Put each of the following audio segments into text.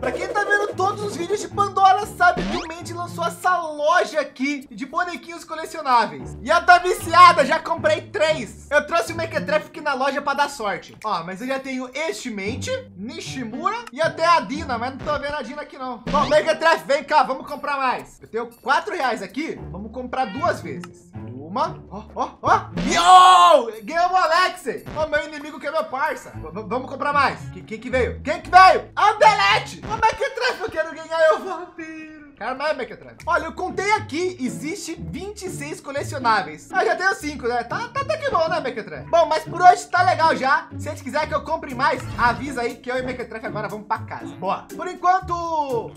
Pra quem tá vendo todos os vídeos de Pandora, sabe que o Mandy lançou essa loja aqui de bonequinhos colecionáveis. E eu tô viciada, já comprei três. Eu trouxe o Mequetrefe aqui na loja pra dar sorte. Ó, mas eu já tenho este Mandy, Nishimura e até a Dina, mas não tô vendo a Dina aqui não. Bom, Mequetrefe, vem cá, vamos comprar mais. Eu tenho quatro reais aqui, vamos comprar duas vezes. Uma. Ó, ó, ó. Yo! Ganhamos o Alexei. Ó, meu inimigo que é meu parça. V vamos comprar mais. Quem, quem que veio? Quem que veio? A Delete. O Mequetrefe, eu quero ganhar eu vampiro. Cara, mais Mequetrefe. Olha, eu contei aqui, existe 26 colecionáveis. Eu já tenho 5, né? Tá, tá até que bom, né, Mequetrefe? Bom, mas por hoje tá legal já. Se vocês quiserem que eu compre mais, avisa aí que eu e Mequetrefe agora vamos pra casa. Boa. Por enquanto...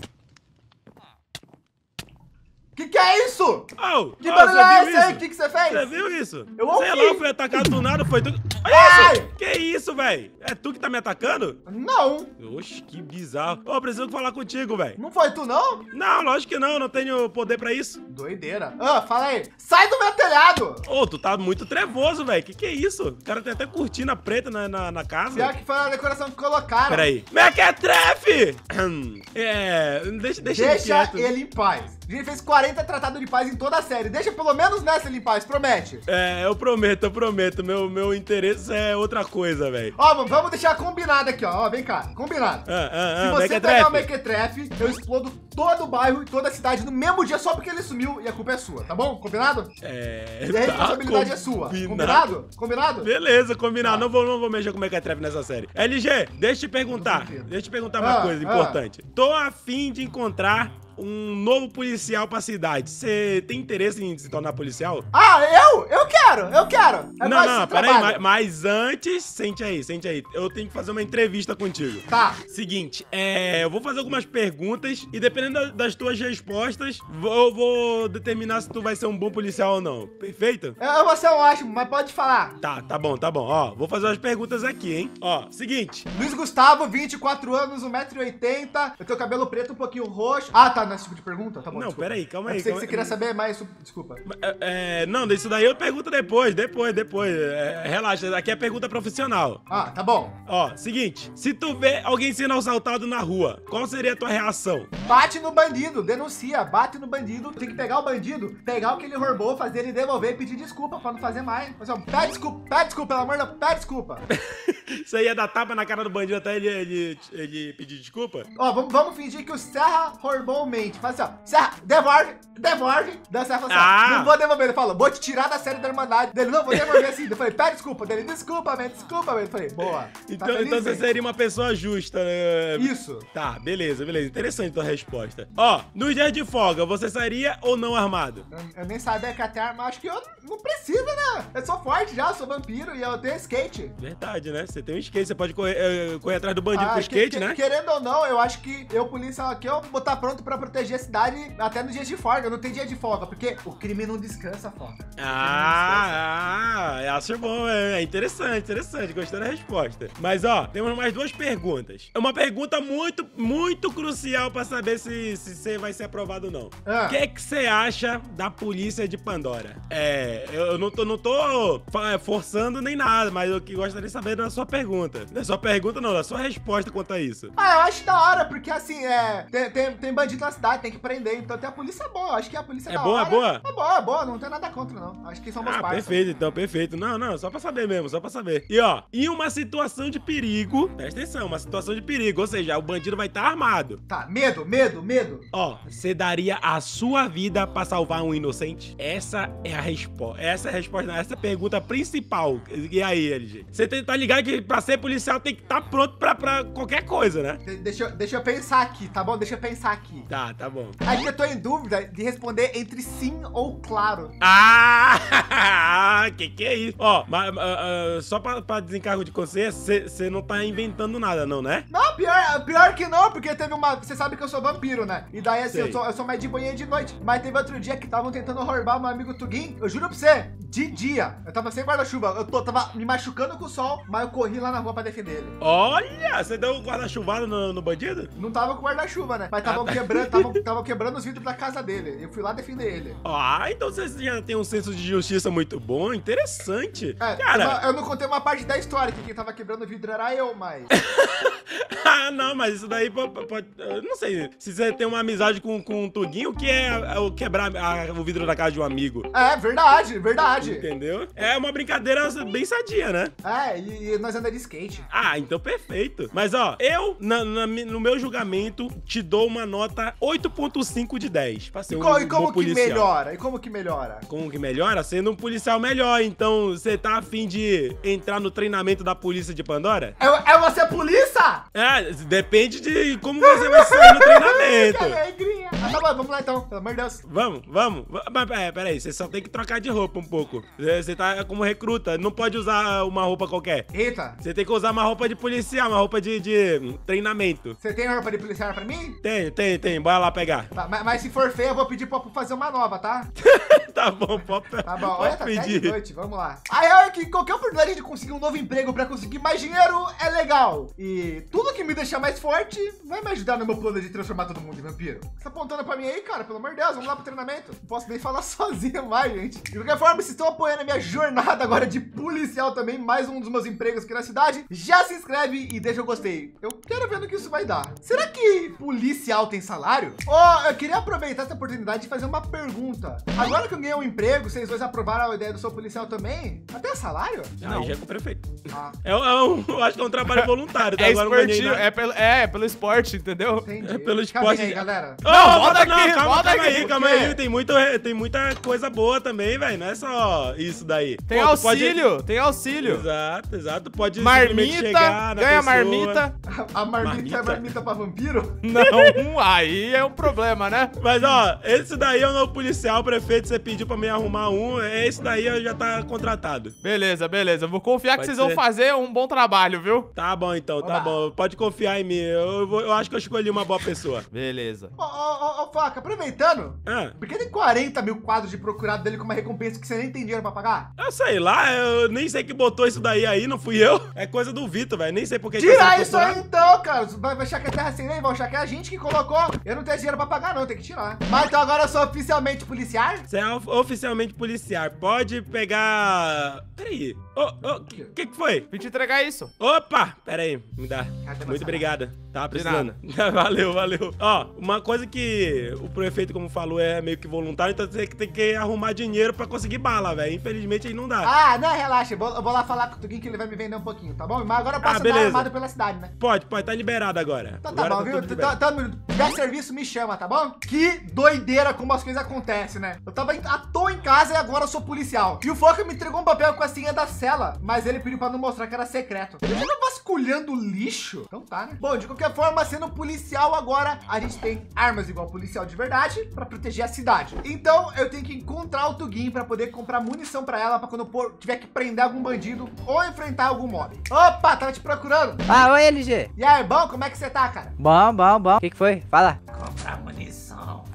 É isso? Oh, Que oh, barulho é esse aí? O que que você fez? Você viu isso? Eu Sei ouvi. lá, foi atacado do nada, foi tu... Olha Ai! isso! Que isso, velho? É tu que tá me atacando? Não, Oxe, que bizarro. Ô, preciso falar contigo, velho. não foi tu não? Não, lógico que não, não tenho poder pra isso. Doideira. Ah, fala aí. Sai do meu telhado. Ô, tu tá muito trevoso, velho. Que que é isso? O cara tem até cortina preta na, na, na casa. Pior que foi a decoração que colocaram. Peraí. Mequetrefe! É, deixa, deixa, ele Deixa quieto. ele em paz. A gente fez 40 tratados de paz em toda a série. Deixa pelo menos nessa ele em paz, promete. É, eu prometo, eu prometo. Meu, meu interesse é outra coisa, velho. Ó, vamos deixar combinado aqui, ó. Ó, Vem cá, combinado. Ah, ah, Se ah, você pegar o Mequetrefe. Eu explodo todo o bairro e toda a cidade no mesmo dia só porque ele sumiu e a culpa é sua, tá bom? Combinado? É, E a tá responsabilidade é sua. combinado. Combinado? Beleza, combinado. Tá. Não, vou, não vou mexer com o Mequetrefe nessa série. LG, deixa eu te perguntar. Deixa eu te perguntar uma Ah, coisa ah. importante. Tô afim de encontrar um novo policial pra cidade. Você tem interesse em se tornar policial? Ah, eu? Eu quero, eu quero. Eu não, gosto não, desse peraí. Mas, mas antes, sente aí, sente aí. Eu tenho que fazer uma entrevista contigo. Tá. Seguinte, é, eu vou fazer algumas perguntas e dependendo da- das tuas respostas, eu vou determinar se tu vai ser um bom policial ou não. Perfeito? Eu vou ser um ótimo, mas pode falar. Tá, tá bom, tá bom. Ó, vou fazer umas perguntas aqui, hein? Ó, seguinte. Luiz Gustavo, 24 anos, 1,80m. Eu tenho cabelo preto, um pouquinho roxo. Ah, tá, nesse tipo de pergunta? Tá bom. Não, desculpa. peraí, calma Eu aí, que calma você aí. queria saber mais. isso- Desculpa. É, é, não, isso daí eu pergunto depois, depois, depois. É, relaxa, aqui é pergunta profissional. Ah, tá bom. Ó, seguinte, se tu vê alguém sendo assaltado na rua, qual seria a tua reação? Bate no bandido, denuncia, bate no bandido. Tem que pegar o bandido, pegar o que ele roubou, fazer ele devolver e pedir desculpa pra não fazer mais. Mas, ó, pede desculpa, pede desculpa, pelo amor de Deus, pede desculpa. Você ia dar tapa na cara do bandido até ele, ele, ele pedir desculpa? Ó, vamos, vamos fingir que o Serra roubou o Faz assim, ó. Serra, devolve, devolve. Daí o Serra fala assim, Ah. não vou devolver. Ele falou, vou te tirar da série da Irmandade. Dele, não, vou devolver assim. Eu falei, pede desculpa. Dele, desculpa, man, desculpa, man. Eu falei, boa. Tá Então, feliz, então você man? seria uma pessoa justa, né? Isso. Tá, beleza, beleza. Interessante tua resposta. Ó, nos dias de folga, você sairia ou não armado? Eu, eu nem sabia que até arma, acho que eu não precisa, né? Eu sou forte já, sou vampiro e eu tenho skate. Verdade, né? Você tem um skate, você pode correr, eh, correr atrás do bandido Ah, com skate, que- né? Querendo ou não, eu acho que eu, policial aqui, eu vou estar pronto pra proteger a cidade até nos dias de folga. Não tem dia de folga, porque o crime não descansa, folga. Ah, ah, acho bom, é é interessante, interessante, gostei da resposta. Mas ó, temos mais duas perguntas. É uma pergunta muito, muito crucial pra saber se se você vai ser aprovado ou não. Ah. O que é que você acha da polícia de Pandora? É, eu não tô, não tô fa- forçando nem nada, mas eu que gostaria de saber da sua pergunta. Da sua pergunta não, da sua resposta quanto a isso. Ah, eu acho da hora, porque assim, é. Tem, tem, tem bandido na cidade, tem que prender. Então tem a polícia boa. Eu acho que a polícia É da boa, hora. boa? É boa, é boa. Não tem nada contra, não. Acho que são meus Ah, perfeito, então, perfeito. Não, não, só pra saber mesmo, só pra saber. E ó, em uma situação de perigo, presta atenção, uma situação de perigo, ou seja, o bandido vai estar armado. Tá, medo, medo, medo. Ó, você daria a sua vida pra salvar um inocente? Essa é a resposta. Essa é a resposta, essa é a pergunta principal. E aí, LG? Você tem- tá ligado que pra ser policial tem que estar pronto pra, pra qualquer coisa, né? De- deixa, eu- deixa eu pensar aqui, tá bom? Deixa eu pensar aqui. Tá, tá bom. Acho que eu tô em dúvida de responder entre sim ou claro. Ah! que que é isso? Ó, mas, ah, só pra, pra desencargo de consciência, você não tá inventando nada, não, né? Não, pior, pior que não, porque teve uma. Você sabe que eu sou vampiro, né? E daí, assim, Sei. eu sou, eu sou mais de e de noite. Mas teve outro dia que estavam tentando roubar meu amigo Tugin. Eu juro pra você, de dia. Eu tava sem guarda-chuva. Eu tô, tava me machucando com o sol, mas eu corri lá na rua pra defender ele. Olha, você deu um guarda-chuvada no, no bandido? Não tava com guarda-chuva, né? Mas estavam Ah, tá. quebrando, tavam quebrando os vidros da casa dele. Eu fui lá defender ele. Ah, então você já tem um senso de justiça muito bom, interessante. É, Cara, eu, eu não contei uma parte da história, que quem tava quebrando o vidro era eu, mas. Ah, não, mas isso daí pode. pode- não sei. Se você tem uma amizade com, com um Tuguinho, o que é o quebrar a- o vidro da casa de um amigo? É, verdade, verdade. Entendeu? É uma brincadeira bem sadia, né? É, e, e nós andamos de skate. Ah, então perfeito. Mas ó, eu, na- na no meu julgamento, te dou uma nota 8.5 de 10. Pra ser E, um co- e como que policial. melhora? E como que melhora? Como que melhora? Sendo um policial melhor. Então, você tá afim de entrar no treinamento da polícia de Pandora? É, é você polícia? É, depende de como você vai sair no treinamento. alegria. Ah, tá bom, vamos lá então, pelo amor de Deus. Vamos, vamos. Mas é, peraí, você só tem que trocar de roupa um pouco. Você você tá como recruta, não pode usar uma roupa qualquer. Eita, Você tem que usar uma roupa de policial, uma roupa de, de treinamento. você tem roupa de policial pra mim? Tem, tem, tem. Bora lá pegar. Tá, mas, mas se for feia, eu vou pedir pra fazer uma nova, tá? tá bom, pode, Tá bom, olha, tá de pedir. noite, vamos lá. A real é que qualquer oportunidade de conseguir um novo emprego pra conseguir mais dinheiro é legal. E tudo que me deixar mais forte vai me ajudar no meu plano de transformar todo mundo em vampiro. Você tá apontando pra mim aí, cara? Pelo amor de Deus, vamos lá pro treinamento. Não posso nem falar sozinho mais, gente. De qualquer forma, vocês estão apoiando a minha jornada agora de policial também, mais um dos meus empregos aqui na cidade. Já se inscreve e deixa o gostei. Eu quero ver no que isso vai dar. Será que policial tem salário? Ó, eu queria aproveitar essa oportunidade de fazer uma pergunta. Agora que eu ganhei um emprego, vocês dois aprovaram a ideia do seu policial também? Até salário? Aí já é com o prefeito. Ah, É, é um, eu acho que é um trabalho voluntário. tá? É Agora não ganhei esportivo, é pelo, é, é pelo esporte, entendeu? entendi. É pelo esporte. bem aí, galera. Ô, Não, volta volta não, aqui, calma, volta calma aqui, aí, calma aí. Tem, muito, tem muita coisa boa também, velho. Não é só isso daí. Tem Pô, tu pode- auxílio, tem auxílio. Exato, exato. Pode Marmita, chegar na ganha pessoa. marmita. A marmita, Marmita. é marmita pra vampiro? Não, aí é um problema, né? Mas ó, esse daí é o novo policial, prefeito. Você pediu pra me arrumar um. Esse daí eu já tá contratado. Beleza, beleza. Vou confiar que Pode vocês ser. vão fazer um bom trabalho, viu? Tá bom então, tá Oba. bom. Pode confiar em mim. Eu, vou- eu acho que eu escolhi uma boa pessoa. Beleza. Ô, ô, ô, ô, Faca, aproveitando, Ah, por que tem 40 mil quadros de procurado dele com uma recompensa que você nem tem dinheiro pra pagar? eu sei lá, eu nem sei que botou isso daí aí, não fui eu. É coisa do Vitor, velho. Nem sei por que que tá Tira sendo isso aí então, cara. Vai vai achar que é terra sem lei, vão achar que é a gente que colocou. Eu não tenho dinheiro pra pagar, não, tem que tirar. Mas então agora eu sou oficialmente policial? Você é oficialmente policial. Pode pegar. Peraí. Ô, ô, o que, que que foi? Vim te entregar isso. Opa! Pera aí, me dá. Muito você? De precisando. valeu, valeu. Ó, uma coisa que o prefeito, como falou, é meio que voluntário, então você tem que arrumar dinheiro pra conseguir bala, velho. Infelizmente aí não dá. Ah, não, relaxa. Eu vou, eu vou lá falar com o Tuguinho que ele vai me vender um pouquinho, tá bom? Mas agora eu posso Ah, andar beleza. armado pela cidade, né? Pode, pode, tá liberado agora. Então tá Agora bom, viu? tudo liberado. Tá, tá, tiver serviço, me chama, tá bom? Que doideira como as coisas acontecem, né? Eu tava à toa em casa e agora eu sou policial. E o Foca me entregou um papel com a senha da cela, mas ele pediu pra não mostrar que era secreto. Ele tava vasculhando lixo? Então tá, né? Bom, de qualquer forma, sendo policial agora, a gente tem armas igual policial de verdade pra proteger a cidade. Então eu tenho que encontrar o Tuguinho pra poder comprar munição pra ela, pra quando eu tiver que prender algum bandido ou enfrentar algum mob. Opa, tava te procurando. Ah, oi, LG. E aí, bom, como é que você tá, cara? Bom, bom, bom. O que, que foi? Fala. Comprar munição.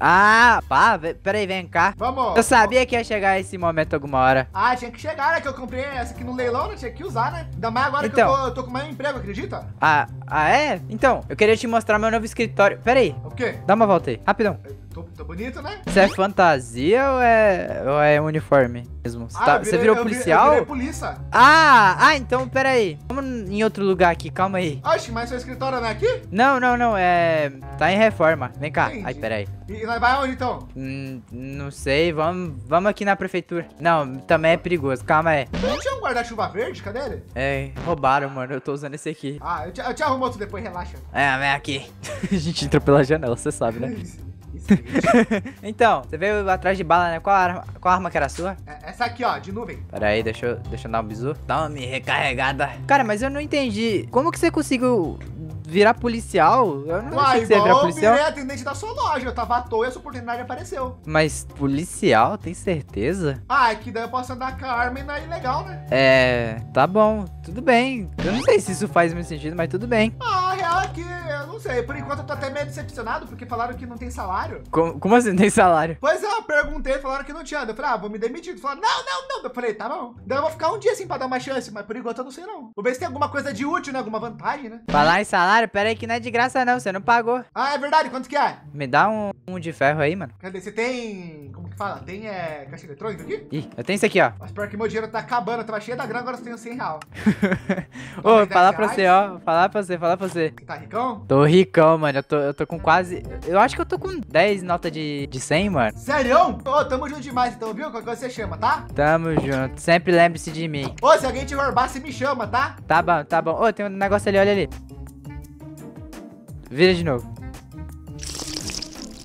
Ah, pá, peraí, vem cá. Vamos. Eu sabia que ia chegar esse momento alguma hora. Ah, tinha que chegar, né? Que eu comprei essa aqui no leilão, né? Tinha que usar, né? Ainda mais agora Então. que eu tô, eu tô com mais emprego, acredita? Ah, ah, é? Então, eu queria te mostrar meu novo escritório. Peraí, O quê? dá uma volta aí, rapidão. Tô, tô bonito, né? Isso é fantasia ou é, ou é uniforme mesmo? Você, Ah, tá- eu você virei- virou eu vi- policial? Eu virei polícia. Ah, ah, então peraí. Vamos em outro lugar aqui, calma aí. Oxe, mas seu escritório não é aqui? Não, não, não, é. Tá em reforma. Vem cá. Entendi. Ai, peraí. E nós vai aonde então? Hum, não sei, vamos, vamos aqui na prefeitura. Não, também é perigoso, calma aí. Não tinha um guarda-chuva verde? Cadê ele? É, roubaram, mano. Eu tô usando esse aqui. Ah, eu te, eu te arrumo outro depois, relaxa. É, vem aqui. A gente entrou pela janela, você sabe, né? Então, você veio atrás de bala, né? Qual arma, qual arma que era a sua? É, Essa aqui, ó, de nuvem. Pera aí, deixa eu, deixa eu dar um bisu. Dá uma me recarregada. Cara, mas eu não entendi. Como que você conseguiu virar policial? Eu não Uai, achei que você virar igual eu policial. virei atendente da sua loja. Eu tava à toa e essa oportunidade apareceu. Mas policial, tem certeza? Ah, é que daí eu posso andar com a arma e não é ilegal, né? É, tá bom, tudo bem. Eu não sei se isso faz muito sentido, mas tudo bem. Ah, real é que eu não sei. Por enquanto eu tô até meio decepcionado porque falaram que não tem salário. Como, como assim tem salário? Pois é, eu perguntei, falaram que não tinha. Eu falei, ah, vou me demitir. Falaram, não, não, não. Eu falei, tá bom. Daí eu vou ficar um dia assim pra dar uma chance, mas por enquanto eu não sei não. Vou ver se tem alguma coisa de útil, né? Alguma vantagem, né? Falar em salário, pera aí que não é de graça não, você não pagou. Ah, é verdade, quanto que é? Me dá um, um de ferro aí, mano. Cadê? Você tem. Como que fala? Tem é, caixa eletrônica aqui? Ih, eu tenho isso aqui, ó. Mas pior que meu dinheiro tá acabando, eu tava cheio da grana, agora eu tenho 100 real. Ô, falar pra você, ó. Falar pra você, falar pra você. Tá ricão? Tô ricão, mano. Eu tô, eu tô com quase. Eu acho que eu tô com 10 notas de, de 100, mano. Sério? Ô, tamo junto demais, então, viu? Qualquer coisa você chama, tá? Tamo junto. Sempre lembre-se de mim. Ô, se alguém te roubar, você me chama, tá? Tá bom, tá bom. Ô, tem um negócio ali, olha ali. Vira de novo.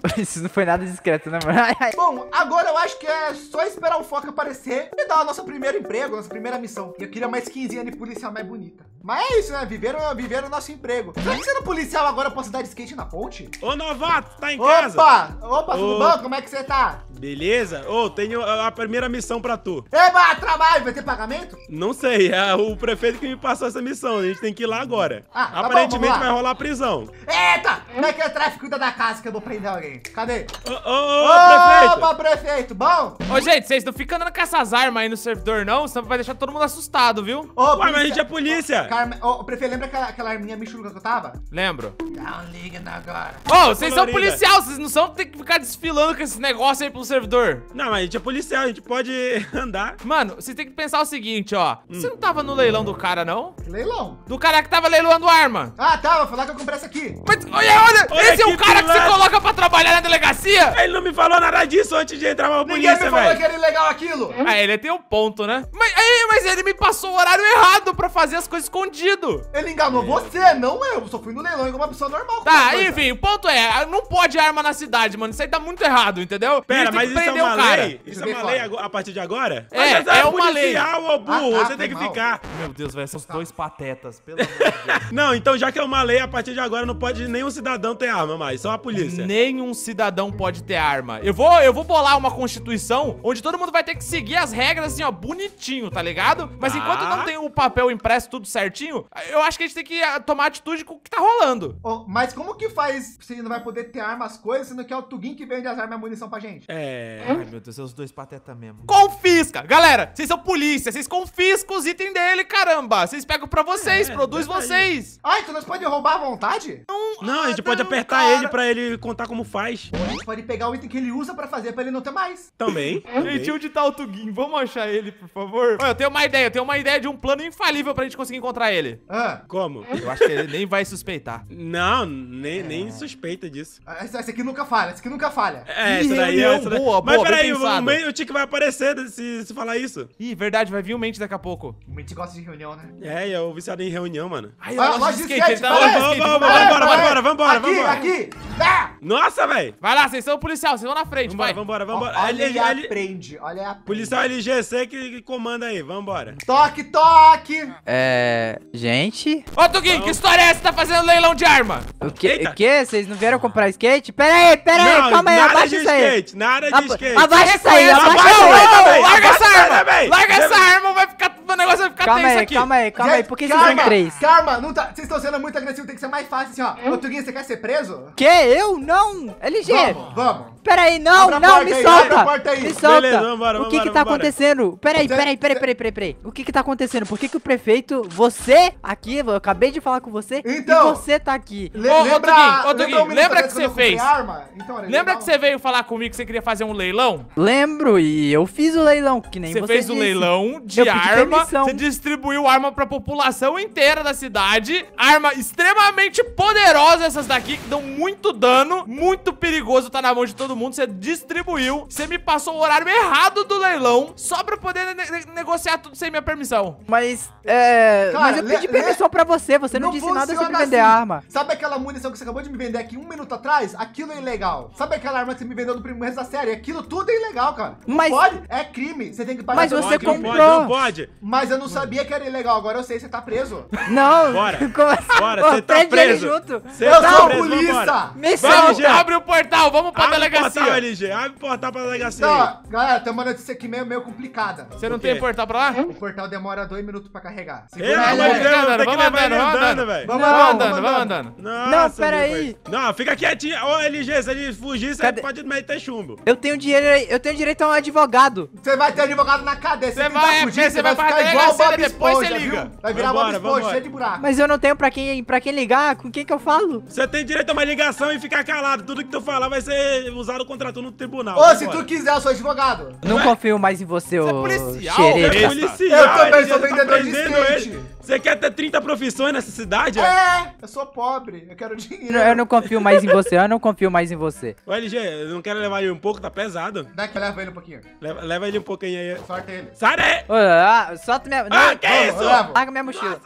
Isso não foi nada discreto, né, mano? Bom, agora eu acho que é só esperar o Foca aparecer e dar o nosso primeiro emprego, nossa primeira missão. E eu queria uma skinzinha de policial mais bonita. Mas é isso, né? Viveram, viveram o nosso emprego. Será que sendo policial agora eu posso dar de skate na ponte? Ô, novato, tá em casa? Opa! Opa, tudo bom? Como é que você tá? Beleza? Ô, tenho a primeira missão pra tu. Eba, trabalho! Vai ter pagamento? Não sei, é o prefeito que me passou essa missão. A gente tem que ir lá agora. Ah, tá bom, Aparentemente lá. vai rolar prisão. Eita! Como é que é tráfico cuida da casa que eu vou prender alguém? Cadê? Ô, ô, ô, prefeito! Opa, prefeito! Bom? Ô, gente, vocês não ficam andando com essas armas aí no servidor, não? Senão vai deixar todo mundo assustado, viu? Ô, Ué, mas a gente é polícia. Ô, prefeito, lembra aquela, aquela arminha michuruca que eu tava? Lembro. Dá um liga agora. Ô, vocês são policial, vocês não são ter que ficar desfilando com esse negócio aí pelo servidor. Não, mas a gente é policial, a gente pode andar. Mano, vocês têm que pensar o seguinte, ó. Você não tava no leilão do cara, não? Leilão. Do cara que tava leiloando arma. Ah, tá, vou falar que eu comprei essa aqui. Mas, olha, olha, Olha esse é o que cara que você pilantra. coloca pra trabalhar na delegacia? Ele não me falou nada disso antes de entrar pra Ninguém polícia, me falou velho. que era ilegal aquilo. Ah, ele tem um ponto, né? Mas, aí, mas ele me passou o horário errado pra fazer as coisas escondido. Ele enganou você, não eu. Só fui no leilão igual uma pessoa normal. Tá, enfim, o ponto é, não pode arma na cidade, mano. Isso aí tá muito errado, entendeu? Pera, mas isso é prender uma o cara. lei? Isso é Joguei uma lei a partir de agora? É, Mas você é uma policial, ô burro, Ah, tá, você tem que mal. ficar. Meu Deus, velho, são dois patetas, pelo amor de Deus. Não, então já que é uma lei, a partir de agora não pode nenhum cidadão ter arma mais, só a polícia. Nenhum cidadão pode ter arma. Eu vou, eu vou bolar uma constituição onde todo mundo vai ter que seguir as regras assim, ó, bonitinho, tá ligado? Mas Tá. enquanto não tem o papel impresso tudo certinho, eu acho que a gente tem que ah, tomar atitude com o que tá rolando. Ô, mas como que faz se não vai poder ter arma as coisas, sendo que é o Tugin que vende as armas e munição pra gente? É. Ai, meu Deus, são os dois patetas mesmo. Confisca! Galera, vocês são polícia, vocês confiscam os itens dele, caramba! Vocês pegam pra vocês, É, produz vocês! Ah, então nós podemos roubar à vontade? Não, a gente Ah, pode não, apertar cara. ele pra ele contar como faz. A gente pode pegar o item que ele usa pra fazer, pra ele não ter mais. Também. também. Gente, onde tá o Tugin? Vamos achar ele, por favor? Olha, eu tenho uma ideia, eu tenho uma ideia de um plano infalível pra gente conseguir encontrar ele. Ah, Como? Eu acho que ele nem vai suspeitar. Não, nem, nem suspeita disso. essa, essa aqui nunca falha, essa aqui nunca falha. É, Ih, isso daí é. Isso daí. boa, Mas boa, peraí, o, o, o Tique vai aparecer se, se falar isso. Ih, verdade, vai vir um mente daqui a pouco. A gente gosta de reunião, né? É, eu o viciado em reunião, mano. Ai, Ah, a loja de skate, skate, ele tá vai, vambora, vai. vambora, aqui, vambora. aqui! Ah! Nossa, velho! Vai lá, vocês são policial, vocês vão na frente, vai. Vambora, vambora, vambora. Olha Ele- ele- aprende, olha e aprende. Policial LGC que, que comanda aí, vambora. Toque, toque! É. Gente. Ô, Tugin, que história é essa? Você tá fazendo leilão de arma? O que? Eita. O que? Vocês não vieram comprar skate? Pera aí, pera aí, Não, calma aí, abaixa isso aí. skate, nada de skate. Abaixa isso aí, abaixa isso aí. Larga essa arma! Larga essa arma, vai ficar. O negócio vai ficar Calma tenso aí, aqui. calma aí, calma aí. Por que vocês são calma, três? Calma, não tá, vocês estão sendo muito agressivos, tem que ser mais fácil assim, ó. Ô, Tuguinho, você quer ser preso? Que? Eu? Não! LG! Vamos, vamos. Pera aí, não, Abre a não, me aí, solta! aí. Me solta! Beleza, vambora, o que vambora, que tá vambora. acontecendo? Peraí, Cê- peraí, peraí, cê- peraí, peraí, peraí. O que que tá acontecendo? Por que que o prefeito, você aqui, eu acabei de falar com você, Então. e você tá aqui? Le Ô, ô, lembra, Tuguinho, ô, lembra Tuguinho, um minuto lembra atrás que você fez? Então, era Lembra que você veio falar comigo que você queria fazer um leilão? Lembro, e eu fiz o leilão, que nem Você você fez o leilão de arma, você distribuiu arma pra população inteira da cidade. Arma extremamente poderosa essas daqui, que dão muito dano, muito perigoso, tá na mão de todo mundo. Você distribuiu, você me passou o horário errado do leilão, só pra poder ne- ne- negociar tudo sem minha permissão. Mas, é... Cara, mas eu pedi permissão pra você, você não, disse nada sobre vender assim. arma. Sabe aquela munição que você acabou de me vender aqui um minuto atrás? Aquilo é ilegal. Sabe aquela arma que você me vendeu no primeiro da série? Aquilo tudo é ilegal, cara. Não Mas- pode, é crime. Você tem que pagar Mas você Pode, não comprou. pode, não pode. Mas eu não sabia que era ilegal. Agora eu sei, você tá preso. Não, Bora. como assim? Bora, você tá prende ele preso. junto. Você eu tá sou preso, polícia. Me solta. LG. Abre o portal, vamos pra Abre o delegacia. portal, LG. Abre o portal pra delegacia. Então, aí. ó, galera, tem uma notícia aqui meio, meio complicada. Você não O tem portal pra lá? O portal demora dois minutos pra carregar. Ei, Segura mas Deus, galera. andando, tem que vamos levar ele andando, vamos andando, velho. Vamos andando, vamos andando. andando. Nossa, pera meu aí. pai. Não, fica quietinho. Ô, LG, se ele fugir, você pode meter chumbo. Eu tenho dinheiro, eu tenho direito a um advogado. Você vai ter advogado na cadeia. Você vai é, fugir, você vai pra ficar igual o Bob depois você liga. viu? Vai virar Vambora, Bob Esponja, cheio de buraco. Mas eu não tenho pra quem, pra quem ligar, com quem que eu falo? Você tem direito a uma ligação e ficar calado. Tudo que tu falar vai ser usado contra tu no tribunal. Ô, se tu quiser, eu sou advogado. Não confio mais em você, Você é ô policial, Você é xereta. policial, Eu também sou tá vendedor de skate. Você quer ter 30 profissões nessa cidade? é? É, eu sou pobre, eu quero dinheiro. Eu não confio mais em você, eu não confio mais em você. Ô, LG, eu não quero levar ele um pouco, tá pesado. Dá que eu levo ele um pouquinho. Leva, leva ele um pouquinho aí. Sorte ele. Sai daí! Ô, ah, solta minha... Ah, não, que Vamos, isso? Larga minha mochila.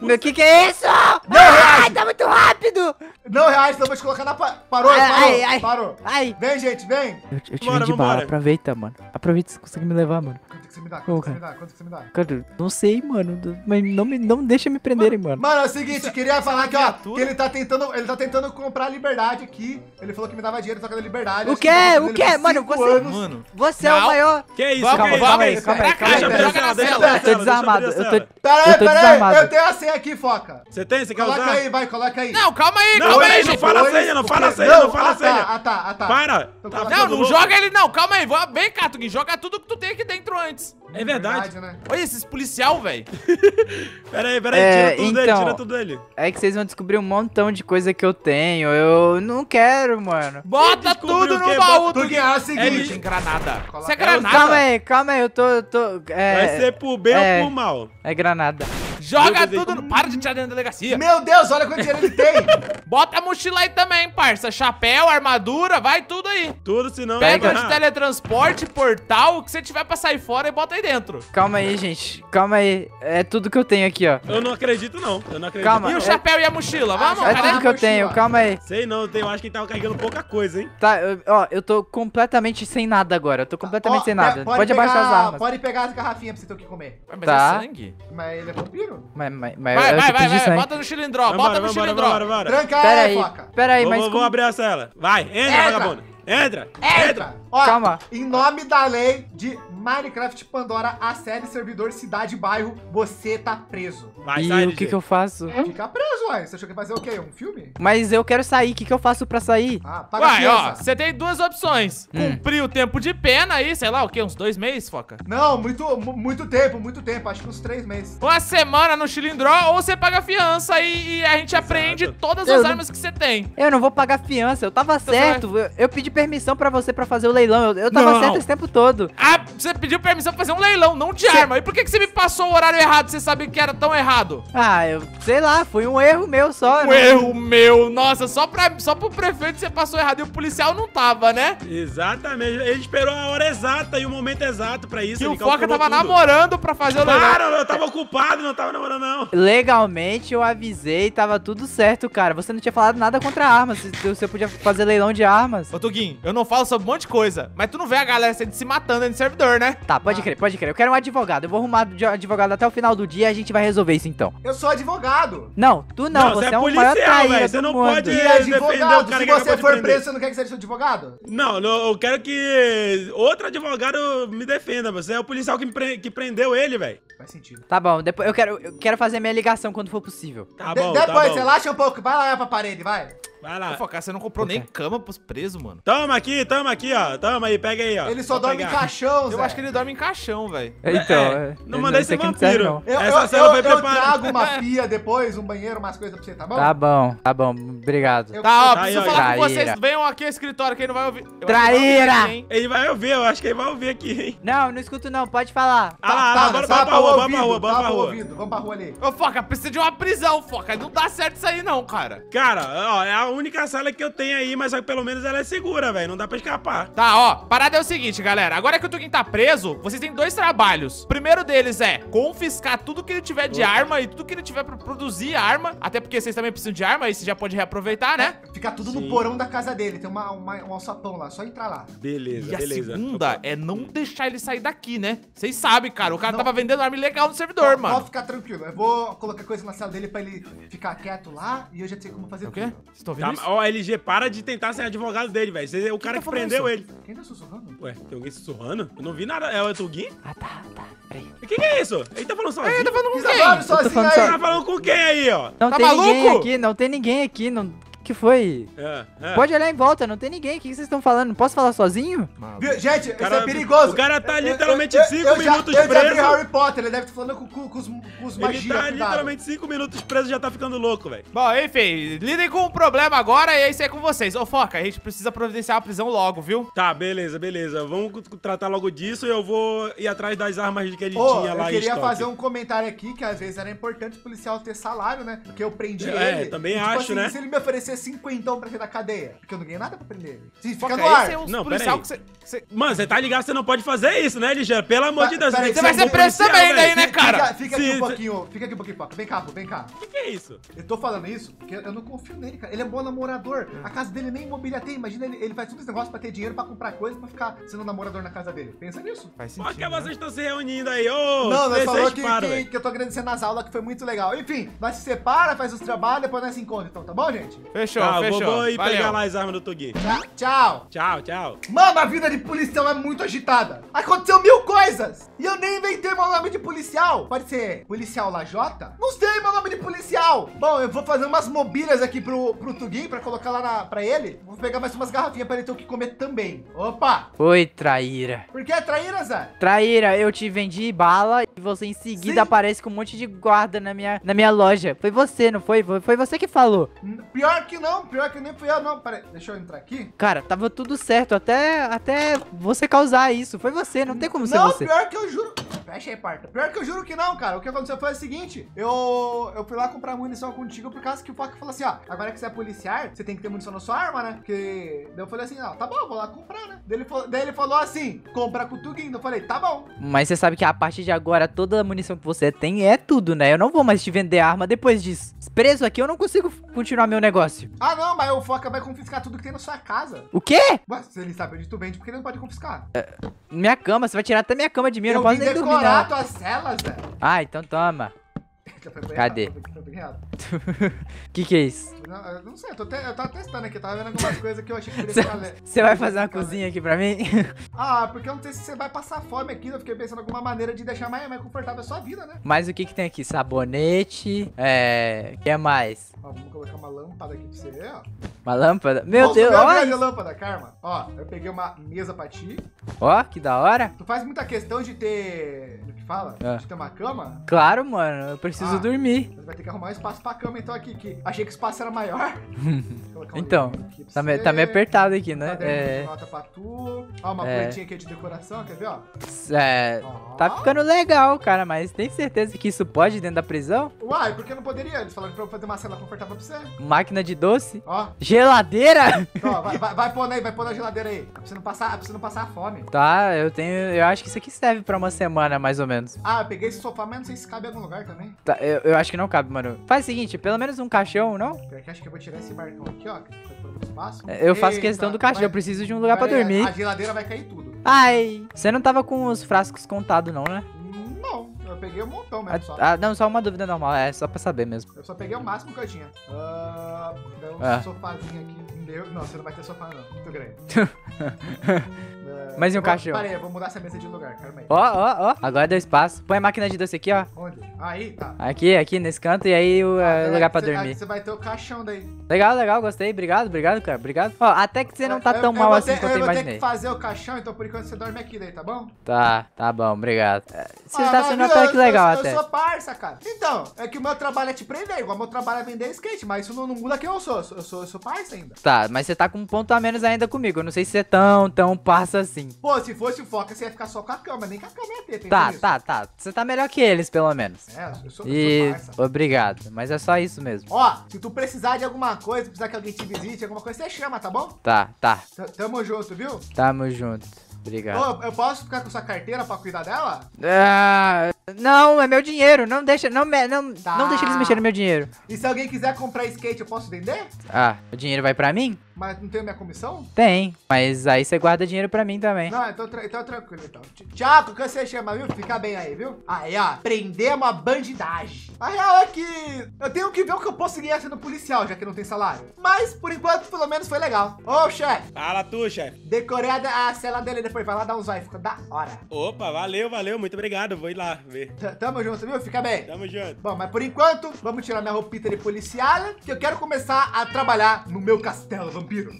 Meu, que que é isso? Ai, tá muito rápido! Não reais, então eu vou te colocar na... Pa... Parou, Ai, parou, ai, ai. parou. Ai. Vem, gente, vem. Eu, eu te vendi vambora. bala, aproveita, mano. Aproveita se você consegue me levar, mano. Quanto que você me dá? Quanto que você me dá? Quanto que você me dá? Cara, não sei, mano. Mas não, me, não deixa me prenderem, mano. Mano, é o seguinte, queria falar aqui, ó, que ele tá tentando, ele tá tentando comprar a liberdade aqui. Ele falou que me dava dinheiro, só que da liberdade. O quê? que tô O quê? Mano, você- anos. Mano, Você é o maior. Que isso? Que isso? calma aí, calma aí, Pra cá, calma aí. Deixa eu joga abrir a na cela, deixa eu tô deixa eu abrir desarmado. Eu tô. Pera Eu aí, tô pera aí, desarmado. eu tenho a senha aqui, Foca. Você tem? Você quer Coloca usar? aí, vai, coloca aí. Não, calma aí, Não, calma aí, peraí, não fala a senha, não fala a quê? senha, não fala a ah, senha. Tá, ah, tá, ah, tá. Para! Tá coloca- Não, não joga ele não, calma aí. Vem cá, Tugui, joga tudo que tu tem aqui dentro antes. É verdade. né? Olha esses policial, velho. Pera aí, pera aí, É, tira tudo dele, então. tira tudo dele. É que vocês vão descobrir um montão de coisa que eu tenho. Eu não quero, mano. Bota tudo no baú, Tu Tugui. é o seguinte. granada. Coloca- Isso é É, granada. Calma aí, calma aí, eu tô. Eu tô é, Vai ser pro bem é. ou pro mal? é granada. Joga tudo. no- Para de tirar dentro da delegacia. Meu Deus, olha quanto dinheiro ele tem. Bota a mochila aí também, parça. Chapéu, armadura, vai tudo aí. Tudo, senão... Pega de teletransporte, portal, o que você tiver pra sair fora e bota aí dentro. Calma aí, gente. Calma aí. É tudo que eu tenho aqui, ó. Eu não acredito, não. Eu não acredito. Calma. E o é- chapéu e a mochila? Vamos, Ah, É cadê? tudo que eu tenho, calma aí. Sei não, eu tenho- eu acho que ele tava carregando pouca coisa, hein? Tá, eu- ó, eu tô completamente sem nada agora. Eu tô completamente Ó, sem nada. Pode, pegar- abaixar as armas. Pode pegar as garrafinhas pra você ter o que comer. Mas Tá. é sangue. Mas ele é vampiro. Mas, mas, mas Vai, vai, vai, vai. Bota no cilindró, bota no vambora. Tranca Pera aí, pera aí, mas vou, como- vou abrir a cela. Vai, entra, Entra. vagabundo. Entra, Entra! Ó, Calma. Em nome da lei de Minecraft Pandora, a série servidor cidade e bairro, você tá preso. Vai, E sai, o que que eu faço? Fica preso, ué. Você achou que ia fazer o quê? Um filme? Mas eu quero sair, o que que eu faço pra sair? Ah, paga Uai, ó, fiança. você tem duas opções. Hum. Cumprir o tempo de pena aí, sei lá, o quê? Uns dois meses, foca? Não, muito, mu- muito tempo, muito tempo. Acho que uns três meses. Uma semana no cilindró, ou você paga fiança e, e a gente apreende todas Eu as não- armas que você tem. Eu não vou pagar fiança, eu tava Então certo. Eu, eu pedi permissão pra você pra fazer o leilão. Eu, eu tava Não. certo esse tempo todo. Ah, você pediu permissão pra fazer um leilão, não de arma. E por que, que você me passou o horário errado? Você sabia que era tão errado? Ah, eu sei lá, foi um erro meu só. Um né? erro meu. Nossa, só, pra, só pro prefeito você passou errado e o policial não tava, né? Exatamente. Ele esperou a hora exata e o momento exato pra isso. E o Foca tava tudo. namorando pra fazer o leilão. Eu tava ocupado, não tava namorando, não. Legalmente eu avisei, tava tudo certo, cara. Você não tinha falado nada contra armas. se- Você podia fazer leilão de armas. Ô, Tuguinho, eu não falo sobre um monte de coisa, mas tu não vê a galera se matando aí no servidor, né? Tá, pode crer, pode crer. Eu quero um advogado. Eu vou arrumar de advogado até o final do dia e a gente vai resolver isso então. Eu sou advogado. Não, tu não, Não, você você é, é maior policial, traíra velho, do você não mundo. pode- E defender o advogado, cara se você for prender. preso, você não quer que seja seu advogado? Não, não, eu quero que outro advogado me defenda. Você é o policial que, pre- que prendeu ele, velho. Faz sentido. Tá bom, depois eu quero, eu quero fazer minha ligação quando for possível. Tá De- bom, depois, tá bom. relaxa um pouco. Vai lá pra parede, vai. Vai Ô, lá. Foca, você não comprou Ok. nem cama pros presos, mano. Toma aqui, toma aqui, ó. Toma aí, pega aí, ó. Ele só Vou dorme em pegar. caixão, Zé. Eu acho que ele dorme em caixão, velho. Então, É, é, não mandei serve, vampiro. não. Eu, Essa eu, cela eu, eu trago uma pia depois, um banheiro, umas coisas pra você, tá bom? Tá bom, tá bom, obrigado. Eu- Tá, ó, Tá aí, preciso ó, falar com traíra. vocês. Venham aqui ao escritório, quem não vai ouvir. Eu que Traíra! vai ouvir? Ele vai ouvir, eu acho que ele vai ouvir aqui, hein. Não, não escuto não, pode falar. Ah lá, ah lá, bora, bora pra rua, bora pra rua, bora pra rua. vamos pra rua ali. Ô, Foca, precisa de uma prisão, Foca. Não dá certo isso aí, não, cara. Cara, ó, é a única sala que eu tenho aí, mas que pelo menos ela é segura, velho. Não dá pra escapar. Tá, ó, parada é o seguinte, galera. Agora que o Tuguin tá preso, vocês têm dois trabalhos. O primeiro deles é confiscar tudo que ele tiver de arma e tudo que ele tiver pra produzir arma. Até porque vocês também precisam de arma, aí você já pode reaproveitar, né? Fica tudo Sim. no porão da casa dele. Tem uma, uma- um alçapão lá, só entrar lá. Beleza, E a beleza. segunda é não deixar ele sair daqui, né? Vocês sabem, cara. O cara Não. tava vendendo arma ilegal no servidor, Pode mano. ficar tranquilo. Eu vou colocar coisa na sala dele pra ele ficar quieto lá e eu já sei como fazer O quê? Vocês estão ouvindo Calma, isso? ó, LG, para de tentar ser advogado dele, velho. Você é o cara tá que prendeu isso? ele. Quem tá sussurrando? Ué, tem alguém sussurrando? Eu não vi nada. É o Tugin? Ah, tá, tá, peraí. O que, que é isso? Ele tá falando sozinho? Ele tá falando com Quem tá quem? falando sozinho tá falando com quem aí, ó? Não Tá tem ninguém maluco? aqui, não tem ninguém aqui, não... que foi? É, é. Pode olhar em volta, não tem ninguém. O que vocês estão falando? Posso falar sozinho? Viu? Gente, Cara, isso é perigoso. o cara tá Eu- eu- literalmente eu- cinco eu já- minutos eu já preso. Harry Potter, ele deve estar falando com, com, com os, com os Ele tá cuidado. literalmente cinco minutos preso e já tá ficando louco, velho. Bom, enfim, lidem com o problema agora e é isso aí com vocês. Ô, Foca, a gente precisa providenciar a prisão logo, viu? Tá, beleza, beleza. Vamos tratar logo disso e eu vou ir atrás das armas que ele Ô, tinha eu lá em queria fazer um comentário aqui que às vezes era importante o policial ter salário, né? Porque eu prendi É, ele. também E, tipo acho, assim, né? Se ele me oferecer cinquentão pra sair da cadeia, porque eu não ganhei nada pra prender ele. Se fica Foca, no ar. esse é um Não, policial que você... você- Mano, você tá ligado? Você não pode fazer isso, né, Ligeiro? Pelo amor Tá, de Deus. peraí, que você vai ser preso também daí, né, cara? Fica, fica aqui um pouquinho, fica aqui um pouquinho, Paco. Vem cá, pô, vem cá. O que, que é isso? Eu tô falando isso porque eu não confio nele, cara. Ele é um bom namorador. A casa dele nem mobília tem. Imagina, ele, ele faz todos os negócios pra ter dinheiro pra comprar coisa pra ficar sendo namorador na casa dele. Pensa nisso. Faz Por sentido, que né? vocês estão se reunindo aí? Ô, não, nós falou que, param, que, que eu tô agradecendo nas aulas, que foi muito legal. Enfim, nós se separa, faz os trabalhos, depois nós se encontra, então, tá bom, gente? Fechou, Tá, fechou. vou, vou ir Valeu. pegar lá as armas do Tugui. Tchau, tchau. Tchau, tchau. Mano, a vida de policial é muito agitada. Aconteceu mil coisas. E eu nem inventei meu nome de policial. Pode ser policial Lajota? Não sei meu nome de policial. Bom, eu vou fazer umas mobílias aqui pro, pro Tuguin pra colocar lá na, pra ele. Vou pegar mais umas garrafinhas pra ele ter o que comer também. Opa! Oi, traíra. Por que traíra, Zé? Traíra, eu te vendi bala e você em seguida Sim. aparece com um monte de guarda na minha, na minha loja. Foi você, não foi? Foi, você que falou. Pior que não, pior que nem fui eu, não. Peraí, deixa eu entrar aqui. Cara, tava tudo certo até, até você causar isso. Foi você, não tem como ser não, você. pior que eu juro. Fecha aí, parta. Pior que eu juro que não, cara. O que aconteceu foi o seguinte: eu, eu fui lá comprar munição contigo por causa que o Foca falou assim: ó, agora que você é policial, você tem que ter munição na sua arma, né? Porque. Daí eu falei assim: ó, tá bom, vou lá comprar, né? Daí ele, falou- daí ele falou assim: compra com o Tuguinho. Eu falei: tá bom. Mas você sabe que a partir de agora toda a munição que você tem é tudo, né? Eu não vou mais te vender arma depois disso. Preso aqui eu não consigo continuar meu negócio. Ah, não, mas o Foca vai confiscar tudo que tem na sua casa. O quê? Se ele sabe onde tu vende, por que ele não pode confiscar? Minha cama, você vai tirar até minha cama de mim, eu, eu não posso nem dormir celas, velho. Ah, então toma. Cadê? errado. Que que é isso? Não, eu não sei, eu, te- eu tava testando aqui, eu tava vendo algumas coisas que eu achei que poderia valer. Você vai fazer uma cozinha aqui pra mim? Ah, porque eu não sei se você vai passar fome aqui, eu fiquei pensando em alguma maneira de deixar mais, mais confortável a sua vida, né? Mas o que que tem aqui? Sabonete, é... O que mais? Ó, vamos colocar uma lâmpada aqui pra você, ó. Uma lâmpada? Meu Deus, ver a olha grande isso. lâmpada, Karma. Ó, eu peguei uma mesa pra ti. Ó, que da hora. Tu faz muita questão de ter... O que fala? É. De ter uma cama. Claro, mano, eu preciso Ah. dormir. Você vai ter que arrumar um espaço pra cama, então, aqui. Que achei que o espaço era maior. Então, Tá, me- tá meio apertado aqui, né? É, nota pra tu. Ó, uma É. plantinha aqui de decoração, quer ver, ó? é, Ó. tá ficando legal, cara, mas tem certeza que isso pode dentro da prisão? Uai, por que não poderia? Eles falaram pra eu fazer uma cela confortável pra você. Máquina de doce? Ó, Geladeira? ó vai, vai, vai pôr aí, vai pôr na geladeira aí. Pra você não passar, pra você não passar fome. Tá, eu tenho. Eu acho que isso aqui serve pra uma semana, mais ou menos. Ah, eu peguei esse sofá, mas não sei se cabe em algum lugar também. Tá, eu, eu acho que não cabe, mano. Faz o seguinte, pelo menos um caixão, não? Pior que acho que eu vou tirar esse barcão aqui, ó. Tá espaço. Eu faço Eita, questão do caixão, eu vai- preciso de um lugar pra vai- dormir. A geladeira vai cair tudo. Ai, você não tava com os frascos contados, não, né? Não, eu peguei um montão mesmo só. Ah, ah, não, só uma dúvida normal, é só pra saber mesmo. Eu só peguei o máximo que eu tinha. Ah, daí um Ah. sofazinho aqui. Meu, não, você não vai ter sofá não. Muito grande. Ah, Mais um caixão. Peraí, eu vou mudar essa mesa de lugar, calma aí. Ó, ó, ó, agora deu espaço. Põe a máquina de doce aqui, ó. Onde? Aí, tá. Aqui, aqui nesse canto, e aí o é, Aí lugar pra aí dormir. Você vai ter o caixão daí. Legal, legal, gostei. Obrigado, obrigado, cara. Obrigado. Ó, até que você não tá Eu- tão eu mal vou assim ter- quanto eu Eu vou ter imaginei. que fazer o caixão, então por enquanto você dorme aqui daí, tá bom? Tá, tá bom, obrigado. É, Você Ah, tá sendo até eu- que legal eu, até. Eu sou parça, cara. Então, é que o meu trabalho é te prender, igual meu trabalho é vender skate, mas isso não, não muda quem eu sou. Eu sou, eu sou, eu sou parça ainda. Tá, mas você tá com um ponto a menos ainda comigo. Eu não sei se você é tão, tão parça assim. Pô, se fosse o Foca, você ia ficar só com a cama, nem com a cama ia ter, tem Tá, tá, tá. Você tá melhor que eles, pelo menos. É, eu sou, eu sou E obrigado. Mas é só isso mesmo. Ó, se tu precisar de alguma coisa, precisar que alguém te visite, alguma coisa, você chama, tá bom? Tá, tá. T- Tamo junto, viu? Tamo junto. Obrigado. Ô, eu posso ficar com sua carteira pra cuidar dela? Ah, não, é meu dinheiro. Não deixa, não, não, Tá. não deixa eles mexerem no meu dinheiro. E se alguém quiser comprar skate, eu posso vender? Ah, o dinheiro vai pra mim? Mas não tenho minha comissão? Tem. Mas aí você guarda dinheiro pra mim também. Não, então, tra- então tranquilo, então. Tiago, que você chama, viu? Fica bem aí, viu? Aí, ó, prendemos a bandidagem. A real é que eu tenho que ver o que eu posso ganhar sendo policial, já que não tem salário. Mas, por enquanto, pelo menos foi legal. Ô, chefe, Fala tu, chefe. decorei a, a cela dele depois. Vai lá dar uns vai, fica da hora. Opa, valeu, valeu, muito obrigado. Vou ir lá ver. T- Tamo junto, viu? Fica bem. Tamo junto. Bom, mas por enquanto, vamos tirar minha roupita de policial, que eu quero começar a trabalhar no meu castelo vampiro.